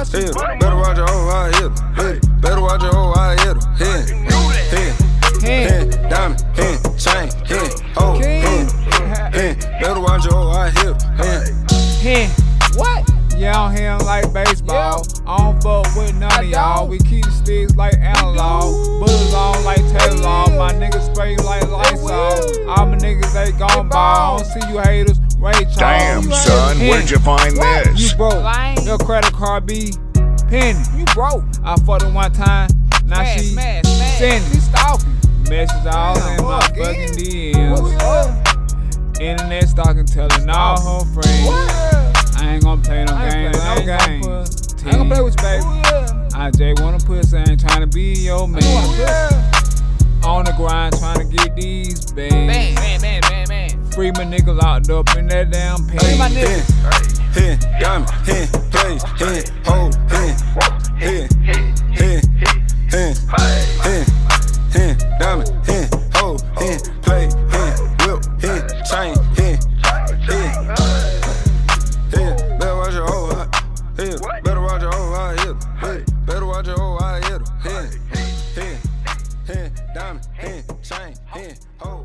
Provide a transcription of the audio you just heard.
watch it. Better watch your hoe, I hit him. Better watch your hoe, I hit him. Hit him. Hit him. Hen. Diamond, hit chain, hit hoe, King. hit hit. Better watch your hoe, I hit him. Hit Hen. What? Yeah, I'm here like baseball. I don't fuck with none I of y'all. We keep sticks like analog. Bullets on like Taylor law. My niggas spray like Lysol. All my niggas, they gon' ball. I don't see you haters. Ray Charles. Damn, You son, ain't- where'd you find What? this? You broke. Lame. Your credit card be penny. You broke. I fucked her one time. Now Smash, she smash, smash. send She stalking. message all Damn, in my what, fucking? DMs. Internet stalking, telling all her friends. What? I ain't gonna play no I ain't games. play no I gonna games. I ain't gonna play with you, baby. Ooh, yeah. I just wanna pussy, ain't trying to be your man. Yeah. On the grind, trying to get these bands. Bang free my nigga locked up in that damn pen. Hey, my nigga. Hey, hey, play, hey, hold, hey, hey, hey, hey, hey, hey, diamond, hey, hold, hey, play, hey, whip, hey, chain, hey, hey, hey, better watch your whole eye, hey, better watch your whole eye, hey, better watch your whole eye, hey, hey, hey, diamond, hey, chain, hey, hold.